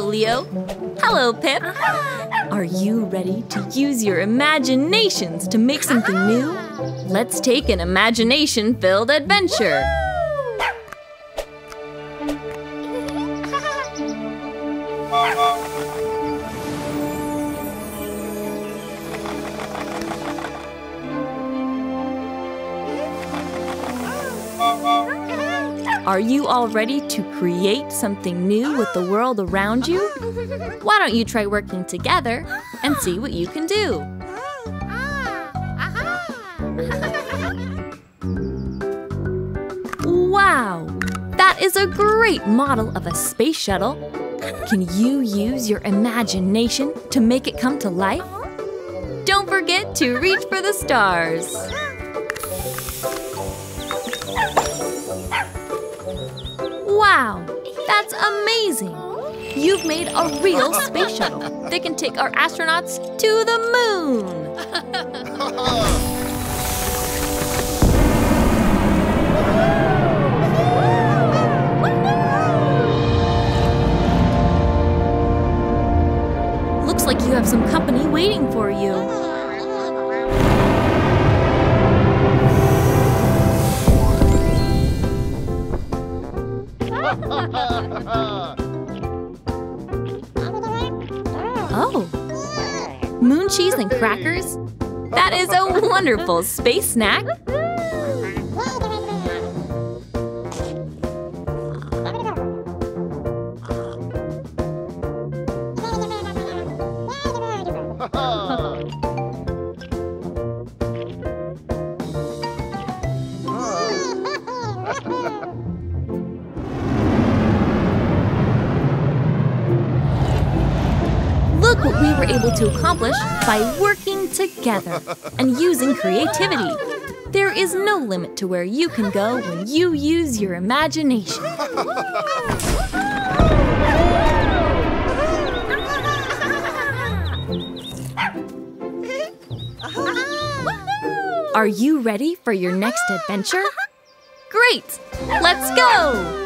Leo. Hello, Pip. Are you ready to use your imaginations to make something new? Let's take an imagination-filled adventure. Are you all ready to create something new with the world around you? Why don't you try working together and see what you can do? Wow! That is a great model of a space shuttle. Can you use your imagination to make it come to life? Don't forget to reach for the stars. That's amazing! You've made a real space shuttle that can take our astronauts to the moon! Looks like you have some company waiting for you. Oh, moon cheese and crackers? That is a wonderful space snack. What we were able to accomplish by working together and using creativity. There is no limit to where you can go when you use your imagination. Are you ready for your next adventure? Great! Let's go!